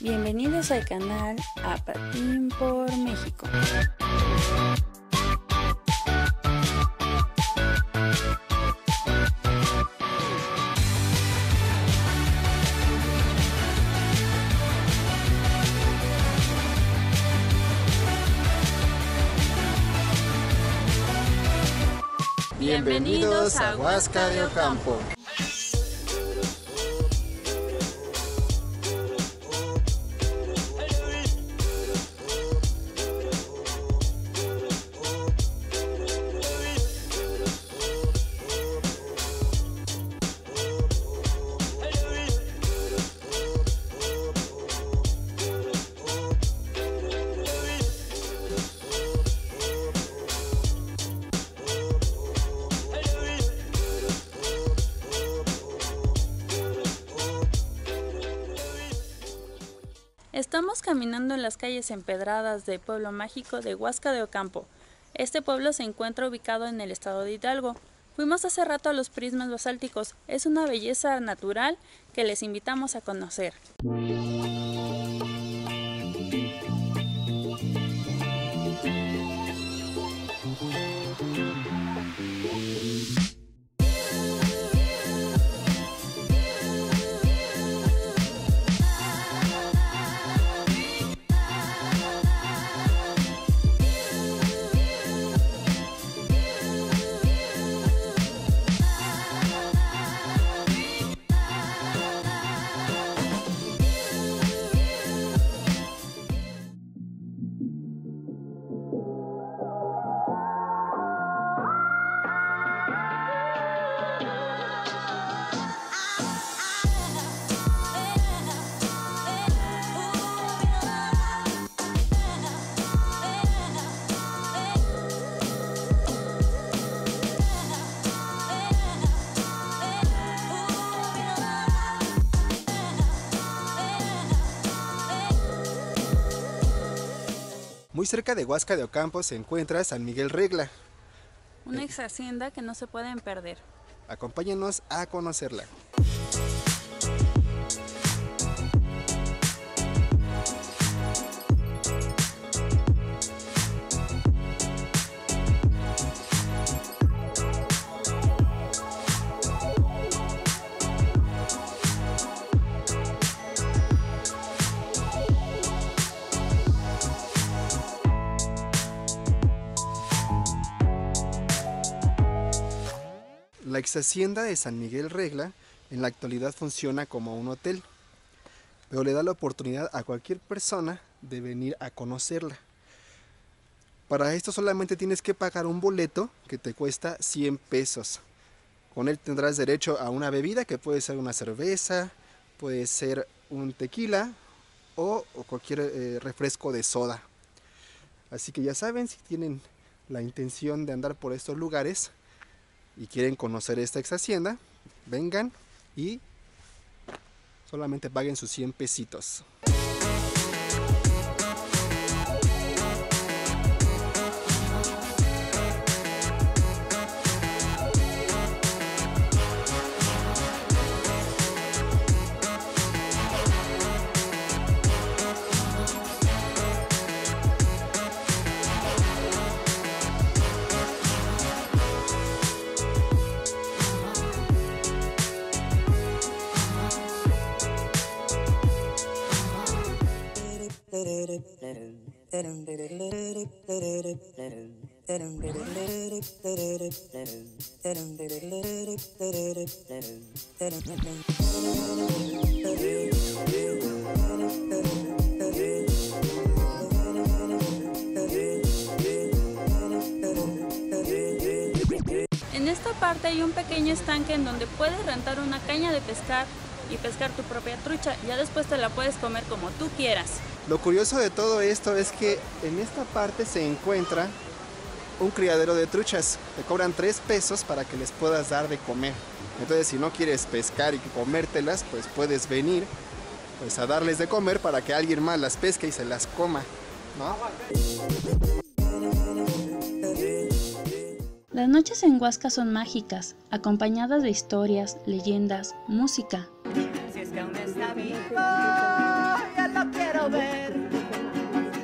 Bienvenidos al canal Apatín por México. Bienvenidos a Huasca de Ocampo. Estamos caminando en las calles empedradas del pueblo mágico de Huasca de Ocampo. Este pueblo se encuentra ubicado en el estado de Hidalgo. Fuimos hace rato a los prismas basálticos. Es una belleza natural que les invitamos a conocer. Muy cerca de Huasca de Ocampo se encuentra San Miguel Regla. Una ex hacienda que no se pueden perder. Acompáñenos a conocerla. La ex hacienda de San Miguel Regla en la actualidad funciona como un hotel, pero le da la oportunidad a cualquier persona de venir a conocerla. Para esto solamente tienes que pagar un boleto que te cuesta 100 pesos. Con él tendrás derecho a una bebida que puede ser una cerveza, puede ser un tequila o, cualquier eh, refresco de soda. Así que ya saben, si tienen la intención de andar por estos lugares y quieren conocer esta ex hacienda, vengan y solamente paguen sus 100 pesitos. En esta parte hay un pequeño estanque en donde puedes rentar una caña de pescar y pescar tu propia trucha. Ya después te la puedes comer como tú quieras. Lo curioso de todo esto es que en esta parte se encuentra un criadero de truchas. Te cobran 3 pesos para que les puedas dar de comer. Entonces si no quieres pescar y comértelas, pues puedes venir pues a darles de comer para que alguien más las pesque y se las coma, ¿no? Las noches en Huasca son mágicas, acompañadas de historias, leyendas, música. Vivo, ya lo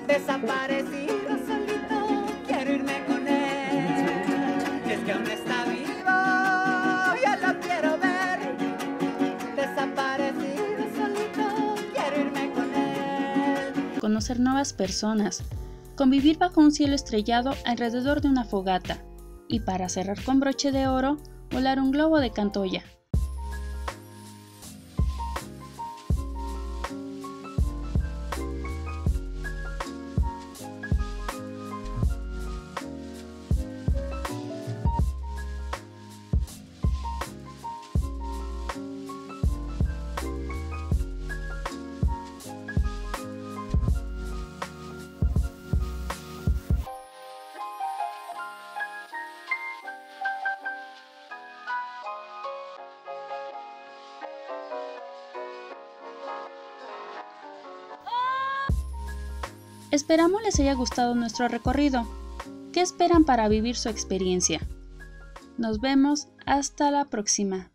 Desaparecido solito, quiero irme con él. Es que aún está vivo, yo lo quiero ver. Desaparecido solito, quiero irme con él. Conocer nuevas personas, convivir bajo un cielo estrellado alrededor de una fogata y para cerrar con broche de oro, volar un globo de cantoya. Esperamos les haya gustado nuestro recorrido. ¿Qué esperan para vivir su experiencia? Nos vemos hasta la próxima.